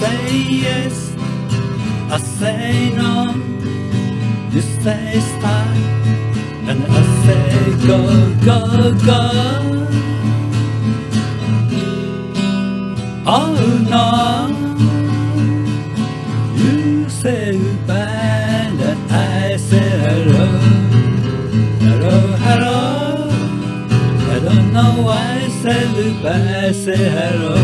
say yes, I say no. You say stop, and I say go, go, go. Oh no, you say goodbye, and I say hello, hello, hello. I don't know why I say goodbye, I say hello,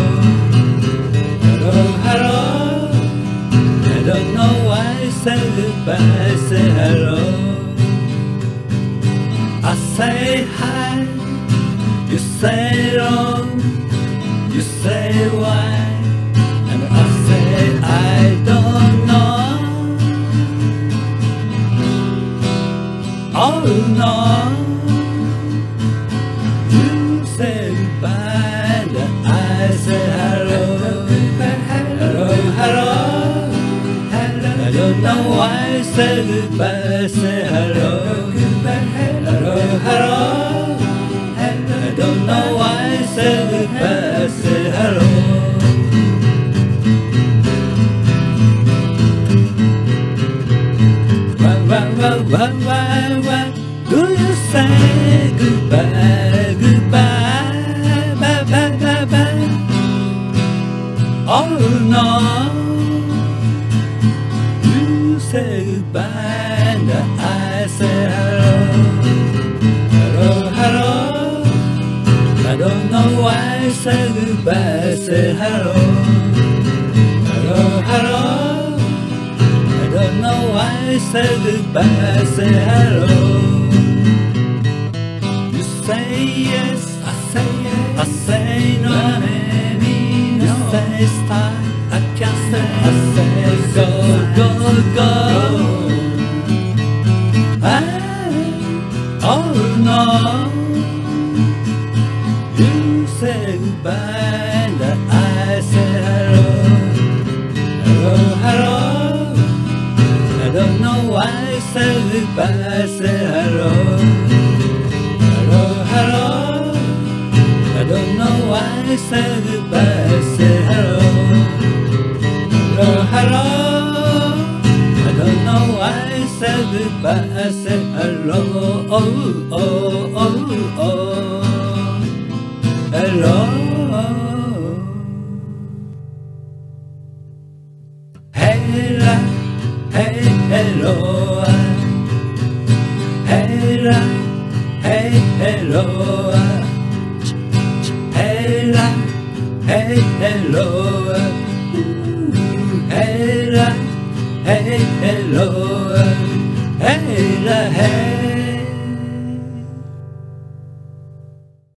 I say hello. I say hi, you say wrong, you say why, and I say I don't know. Oh no, why I say goodbye, I say hello, hello, hello. I don't know why I say goodbye, I say hello. Why, why, why, why, why, why do you say goodbye, goodbye, bye, bye, bye, bye? Oh no, you say goodbye and I say hello, hello, hello. I don't know why I say goodbye, I say hello, hello, hello. I don't know why I say goodbye, I say hello. You say yes, I say yes, I say no, maybe no. You say stop, I go, go, go. Oh no, you say goodbye, and I say hello, hello, hello. I don't know why I say goodbye, I say hello, hello, hello. I don't know why I say goodbye, I say I say goodbye, I say hello, oh, oh, oh, oh, hello. Hey, hello. Hey, hello. Hello. Hey, hello. Hey, la, hey.